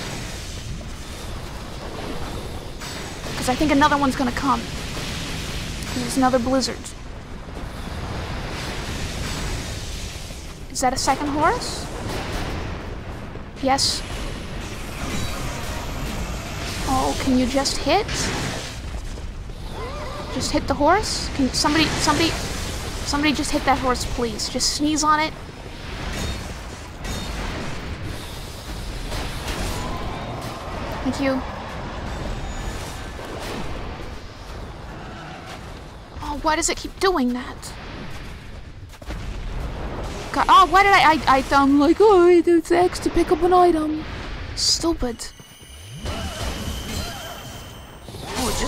Because I think another one's gonna come. There's another blizzard. Is that a second horse? Yes. Oh, can you just hit? Just hit the horse? Can somebody, somebody, somebody just hit that horse, please. Just sneeze on it. Thank you. Oh, why does it keep doing that? God, oh, why did I, I, I thought like, oh, it's X to pick up an item. Stupid.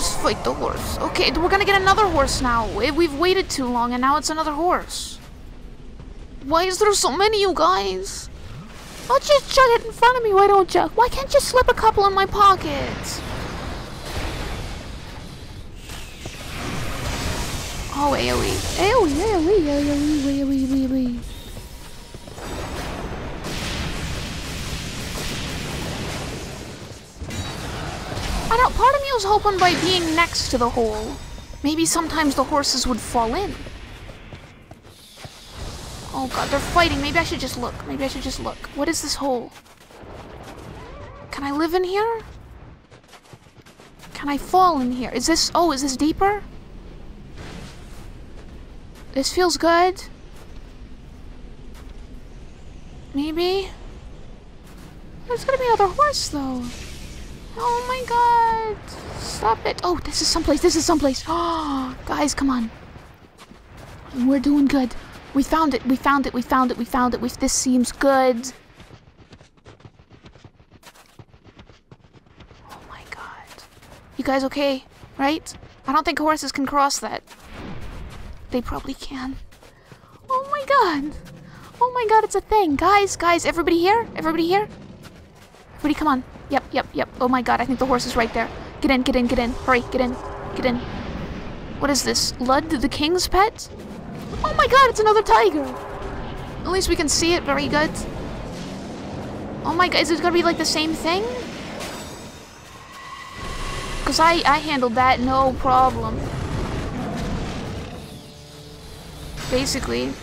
Just fight the horse. Okay, we're gonna get another horse now. We've waited too long and now it's another horse. Why is there so many, you guys? I'll just chug it in front of me, why don't you? Why can't you slip a couple in my pockets? Oh. AoE, AoE, AoE, AoE, AoE, AoE. Was hoping by being next to the hole, maybe sometimes the horses would fall in. Oh god, they're fighting. Maybe I should just look. Maybe I should just look. What is this hole? Can I live in here? Can I fall in here? Is this... Oh, is this deeper? This feels good. Maybe? There's gonna be another horse, though. Oh my god. Stop it. Oh, this is someplace. This is someplace. Oh, guys, come on. We're doing good. We found it, we found it, we found it, we found it. We, this seems good. Oh my god. You guys okay? Right? I don't think horses can cross that. They probably can. Oh my god. Oh my god, it's a thing. Guys, guys, everybody here? Everybody here? Come on. Yep, yep, yep. Oh my god, I think the horse is right there. Get in, get in, get in. Hurry, get in. Get in. What is this? Lud the king's pet? Oh my god, it's another tiger! At least we can see it very good. Oh my god, is it gonna be like the same thing? Because I, I handled that no problem. Basically.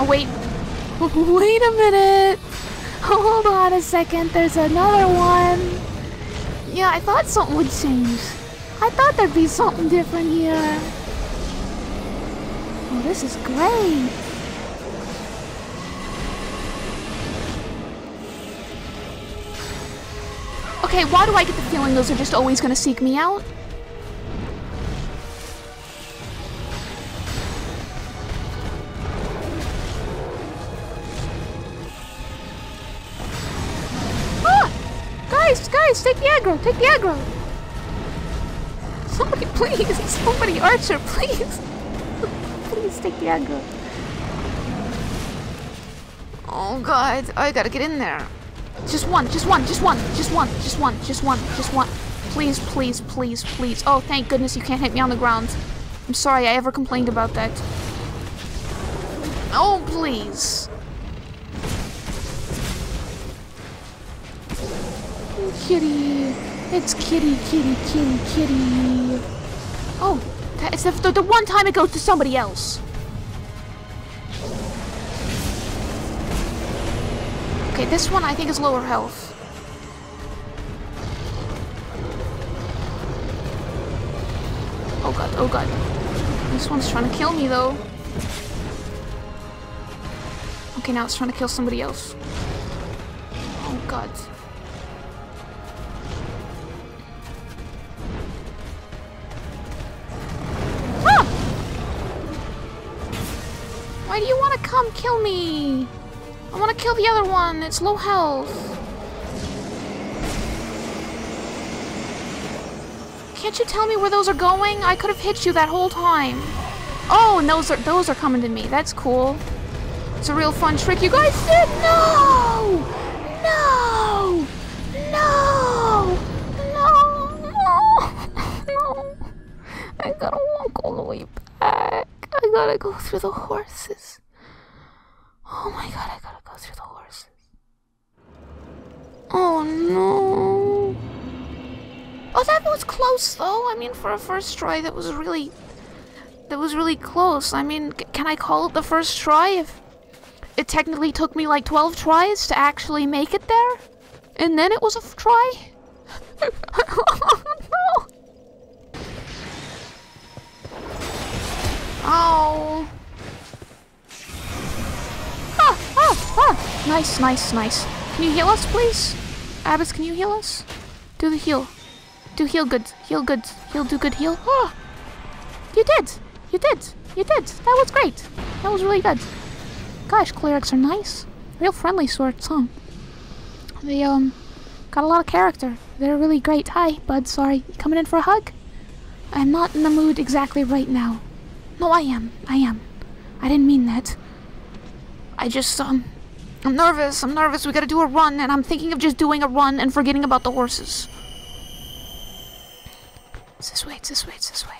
Oh wait, Wait a minute! Hold on a second, there's another one! Yeah, I thought something would change. I thought there'd be something different here. Oh, this is great! Okay, why do I get the feeling those are just always gonna seek me out? Guys, take the aggro, take the aggro. Somebody, please, somebody, Archer, please. please take the aggro. Oh god, oh, I gotta get in there. Just one, just one, just one, just one, just one, just one, just one. Please, please, please, please. Oh, thank goodness you can't hit me on the ground. I'm sorry I ever complained about that. Oh, please. Kitty. It's kitty, kitty, kitty, kitty. Oh, that's the, the, the one time it goes to somebody else. Okay, this one I think is lower health. Oh god, oh god. This one's trying to kill me though. Okay, now it's trying to kill somebody else. Oh god. Kill me? I want to kill the other one. It's low health. Can't you tell me where those are going? I could have hit you that whole time. Oh, and those are those are coming to me. That's cool. It's a real fun trick you guys did. No! No! No! No! No! No! I gotta walk all the way back. I gotta go through the horses. Oh my god, I gotta go through the horses. Oh no. Oh, that was close though. I mean, for a first try, that was really. That was really close. I mean, can I call it the first try if it technically took me like 12 tries to actually make it there? And then it was a try? oh no! Oh. Ah, ah. Nice, nice, nice. Can you heal us, please? Abbess, can you heal us? Do the heal. Do heal good. Heal good. Heal, do good, heal. Ah. You did. You did. You did. That was great. That was really good. Gosh, clerics are nice. Real friendly sorts, huh? They, um, got a lot of character. They're really great. Hi, bud. Sorry. You coming in for a hug? I'm not in the mood exactly right now. No, I am. I am. I didn't mean that. I just, um, I'm nervous. I'm nervous. We gotta do a run, and I'm thinking of just doing a run and forgetting about the horses. It's this way, it's this way, it's this way.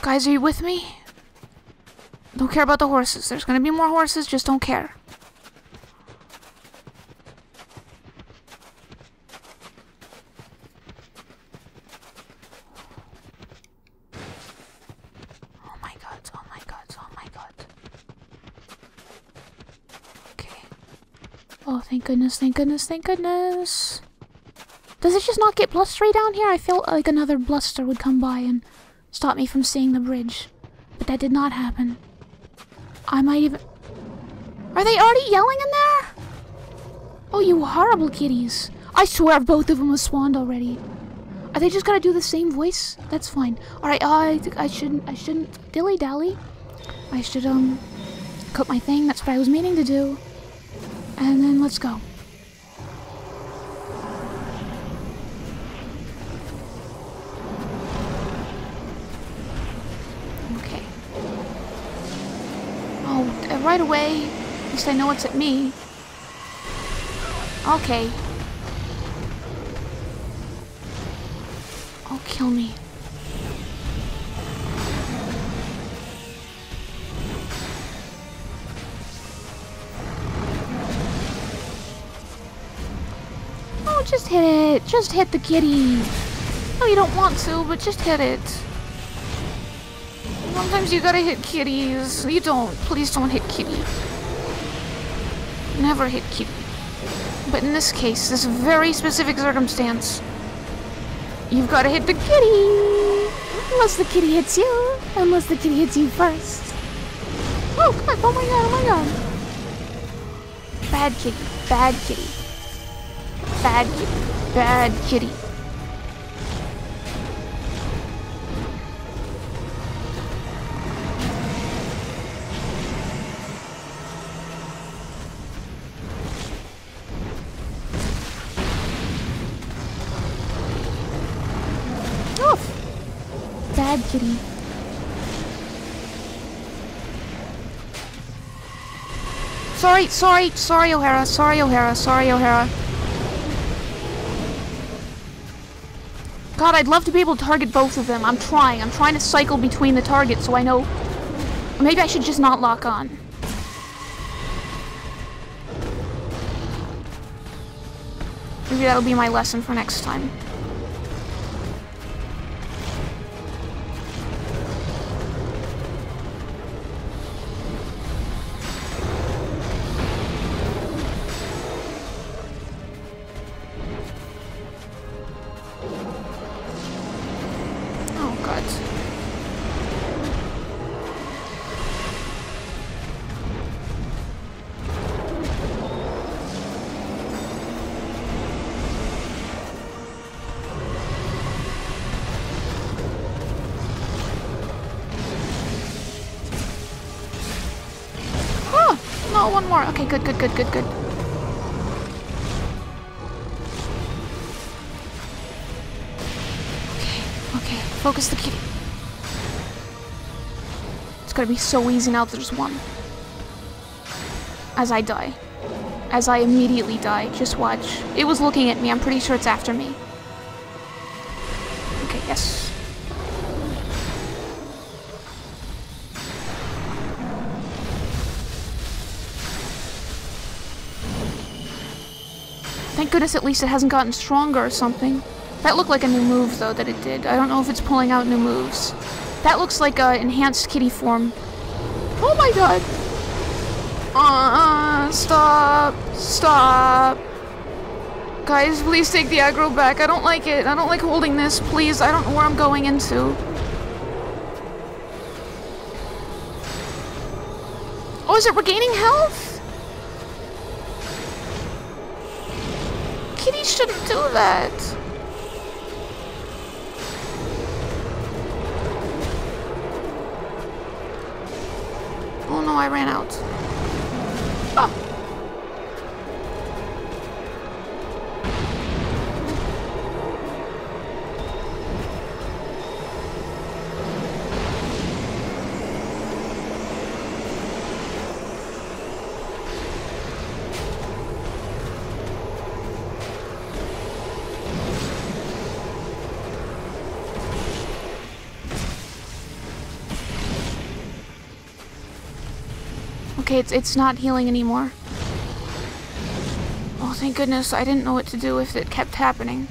Guys, are you with me? Don't care about the horses. There's gonna be more horses, just don't care. Oh my god, oh my god, oh my god. Okay. Oh, thank goodness, thank goodness, thank goodness. Does it just not get blustery down here? I feel like another bluster would come by and stop me from seeing the bridge. But that did not happen. I might even... Are they already yelling in there? Oh, you horrible kitties. I swear both of them have spawned already. Are they just gonna do the same voice? That's fine. Alright, uh, I, I shouldn't, I shouldn't dilly-dally. I should, um, cook my thing. That's what I was meaning to do. And then let's go. Okay. Oh, uh, right away. At least I know it's at me. Okay. Oh, kill me. It. Just hit the kitty. No, you don't want to, but just hit it. Sometimes you gotta hit kitties. You don't. Please don't hit kitty. Never hit kitty. But in this case, this very specific circumstance, you've gotta hit the kitty! Unless the kitty hits you. Unless the kitty hits you first. Oh. Oh my god, oh my god. Bad kitty. Bad kitty. Bad kitty. Bad kitty. Oof. Bad kitty. Sorry, sorry, sorry, O'Hara. Sorry, O'Hara. Sorry, O'Hara. God, I'd love to be able to target both of them. I'm trying. I'm trying to cycle between the targets so I know. Maybe I should just not lock on. Maybe that'll be my lesson for next time. Good, good, good, good, good. Okay, okay, focus the kitty. It's gonna be so easy now there's one. As I die. As I immediately die. Just watch. It was looking at me. I'm pretty sure it's after me. Thank goodness at least it hasn't gotten stronger or something. That looked like a new move, though, that it did. I don't know if it's pulling out new moves. That looks like a enhanced kitty form. Oh my god! Uh, stop. Stop. Guys, please take the aggro back. I don't like it. I don't like holding this. Please, I don't know where I'm going into. Oh, is it regaining health? Shouldn't do that. Oh no, I ran out. Okay, it's, it's not healing anymore. Oh, thank goodness. I didn't know what to do if it kept happening.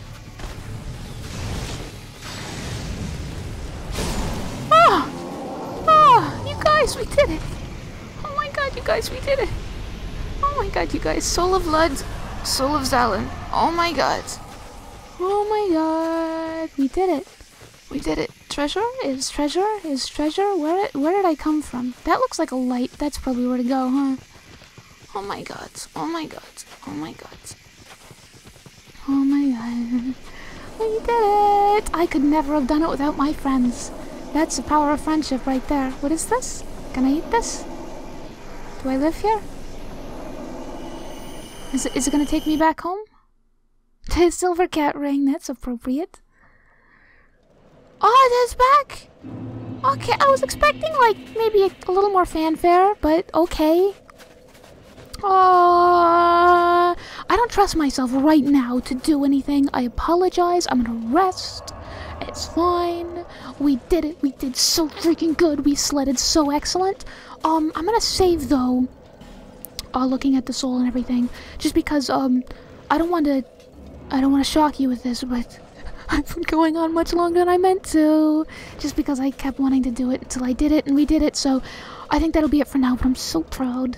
Ah! Ah! You guys, we did it! Oh my god, you guys, we did it! Oh my god, you guys. Soul of Blood, Soul of Zallen. Oh my god. Oh my god. We did it. We did it. Treasure? Is treasure? Is treasure? Where where did I come from? That looks like a light. That's probably where to go, huh? Oh my god. Oh my god. Oh my god. Oh my god. We did it! I could never have done it without my friends. That's the power of friendship right there. What is this? Can I eat this? Do I live here? Is it, is it gonna take me back home? Silvercat ring, that's appropriate. Oh, that's back! Okay, I was expecting, like, maybe a, a little more fanfare, but okay. Uh, I don't trust myself right now to do anything. I apologize. I'm gonna rest. It's fine. We did it. We did so freaking good. We sledded so excellent. Um, I'm gonna save, though, uh, looking at the soul and everything, just because, um, I don't want to, I don't want to shock you with this, but I've been going on much longer than I meant to. Just because I kept wanting to do it until I did it, and we did it, so I think that'll be it for now, but I'm so proud.